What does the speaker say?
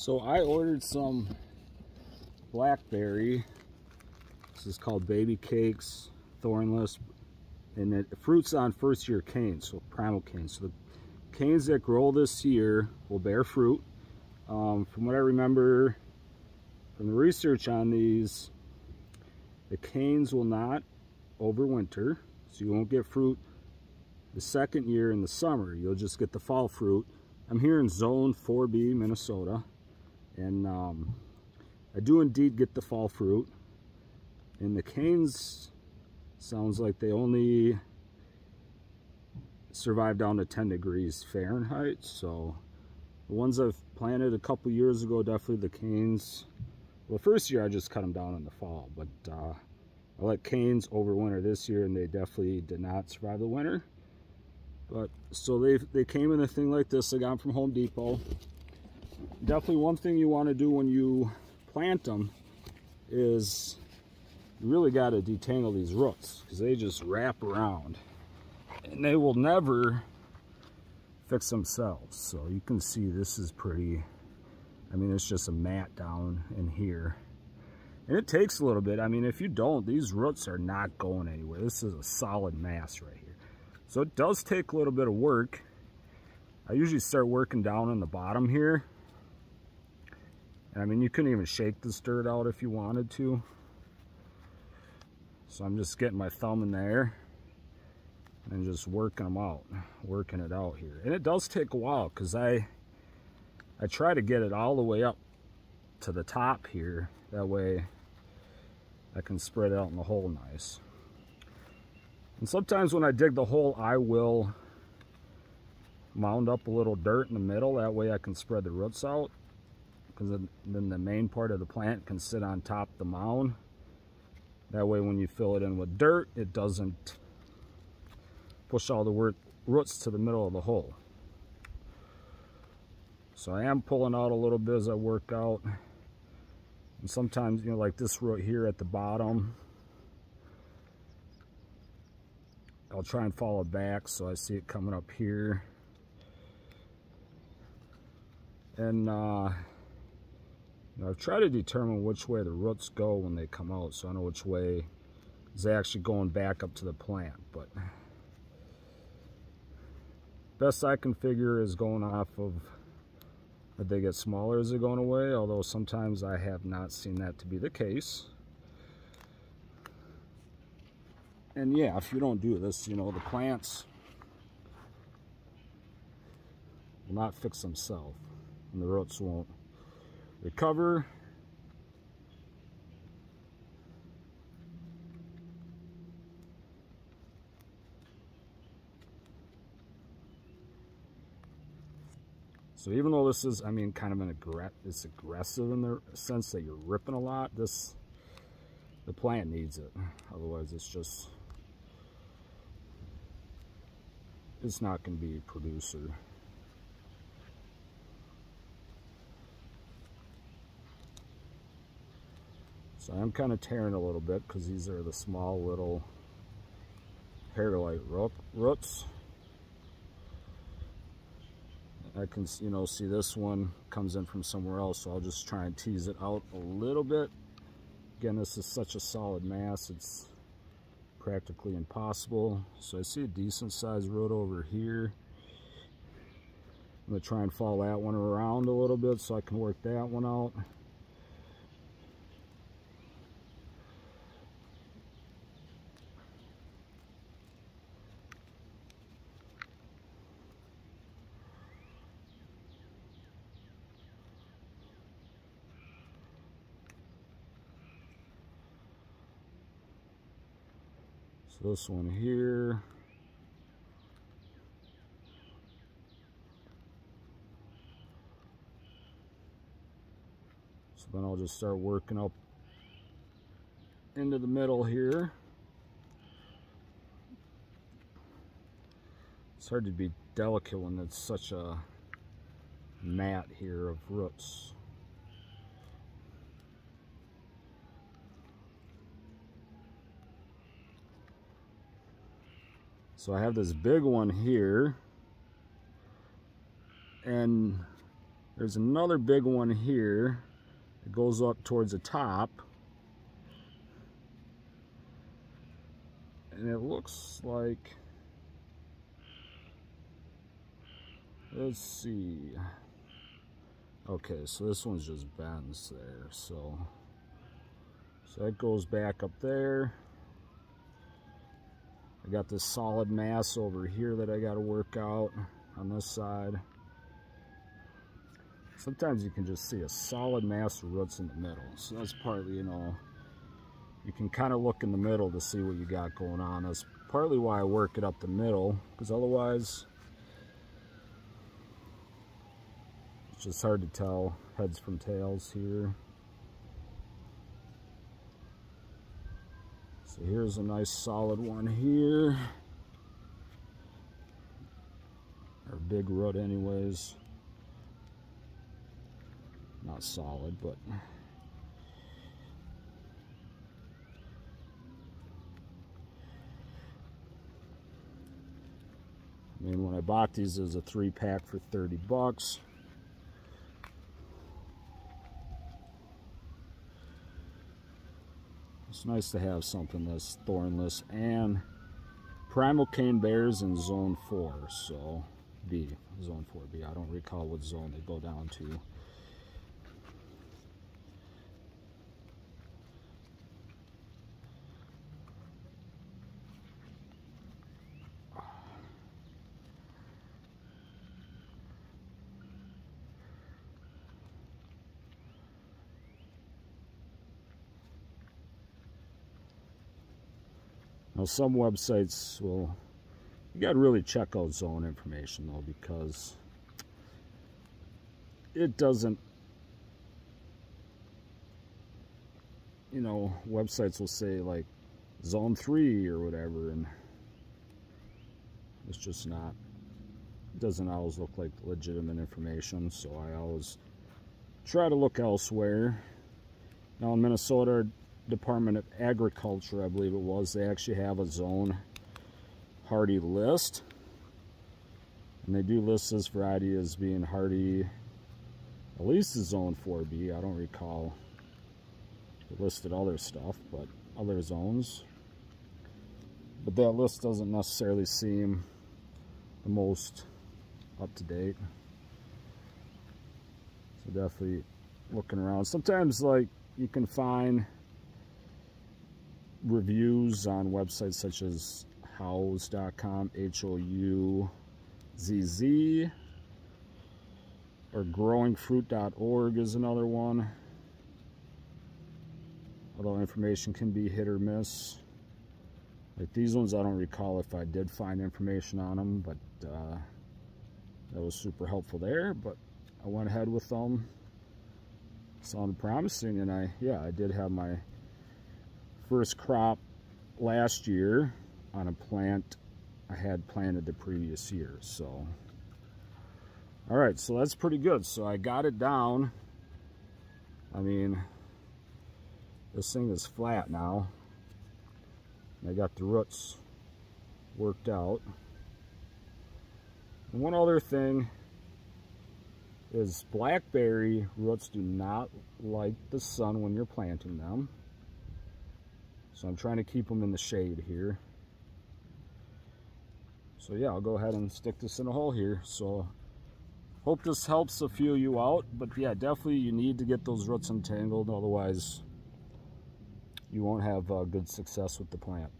So I ordered some blackberry. This is called baby cakes, thornless, and it fruits on first year canes, so primocanes. So the canes that grow this year will bear fruit. Um, from what I remember from the research on these, the canes will not overwinter, so you won't get fruit the second year in the summer. You'll just get the fall fruit. I'm here in zone 4B, Minnesota, and um, I do indeed get the fall fruit. And the canes sounds like they only survive down to 10 degrees Fahrenheit. So the ones I've planted a couple years ago, definitely the canes. Well, first year I just cut them down in the fall, but uh, I let canes overwinter this year and they definitely did not survive the winter. But so they they came in a thing like this. I got them from Home Depot. Definitely one thing you want to do when you plant them is you really got to detangle these roots because they just wrap around and they will never fix themselves. So you can see this is pretty, I mean, it's just a mat down in here. And it takes a little bit. I mean, if you don't, these roots are not going anywhere. This is a solid mass right here. So it does take a little bit of work. I usually start working down in the bottom here. And I mean, you couldn't even shake this dirt out if you wanted to. So I'm just getting my thumb in there and just working them out, working it out here. And it does take a while because I, I try to get it all the way up to the top here. That way I can spread out in the hole nice. And sometimes when I dig the hole, I will mound up a little dirt in the middle. That way I can spread the roots out. Because then the main part of the plant can sit on top the mound. That way when you fill it in with dirt, it doesn't push all the roots to the middle of the hole. So I am pulling out a little bit as I work out. And sometimes, you know, like this root here at the bottom, I'll try and follow back so I see it coming up here. And uh, know, I've tried to determine which way the roots go when they come out so I know which way is actually going back up to the plant. But best I can figure is going off of that they get smaller as they're going away, although sometimes I have not seen that to be the case. And yeah, if you don't do this, you know, the plants will not fix themselves and the roots won't recover So even though this is, I mean, kind of an aggressive, it's aggressive in the sense that you're ripping a lot, this, the plant needs it. Otherwise it's just, it's not going to be a producer. So I'm kind of tearing a little bit because these are the small little hair-like roots. I can, you know, see this one comes in from somewhere else, so I'll just try and tease it out a little bit. Again, this is such a solid mass, it's practically impossible. So I see a decent sized root over here. I'm gonna try and follow that one around a little bit so I can work that one out. This one here. So then I'll just start working up into the middle here. It's hard to be delicate when it's such a mat here of roots. So I have this big one here. And There's another big one here. It goes up towards the top. And it looks like, let's see. Okay, so this one's just bends there, so, so that goes back up there. I got this solid mass over here that I got to work out on this side. Sometimes you can just see a solid mass of roots in the middle. So that's partly, you know, you can kind of look in the middle to see what you got going on. That's partly why I work it up the middle, because otherwise it's just hard to tell heads from tails here. So here's a nice solid one here. Or big root anyways. Not solid, but I mean, when I bought these, it was a three pack for 30 bucks. It's nice to have something that's thornless and primocane bears in zone 4, so B, zone 4B. I don't recall what zone they go down to. Now some websites will, you got to really check out zone information though because it doesn't, you know, websites will say like zone 3 or whatever and it's just not, it doesn't always look like legitimate information so I always try to look elsewhere. Now in Minnesota Department of Agriculture, I believe it was, they actually have a zone hardy list. And they do list this variety as being hardy, at least the zone 4B. I don't recall they listed other stuff, but other zones. But that list doesn't necessarily seem the most up to date. So definitely looking around. Sometimes like you can find reviews on websites such as houzz.com, H-O-U-Z-Z, or growingfruit.org is another one. Although information can be hit or miss. Like these ones, I don't recall if I did find information on them, but uh, that was super helpful there. But I went ahead with them. Sounded promising, and I, yeah, I did have my first crop last year on a plant I had planted the previous year. So, all right, so that's pretty good. So I got it down. I mean, this thing is flat now. I got the roots worked out. And one other thing is blackberry roots do not like the sun when you're planting them. So I'm trying to keep them in the shade here. So yeah, I'll go ahead and stick this in a hole here. So hope this helps a few of you out. But yeah, definitely you need to get those roots entangled. Otherwise, you won't have uh, good success with the plant.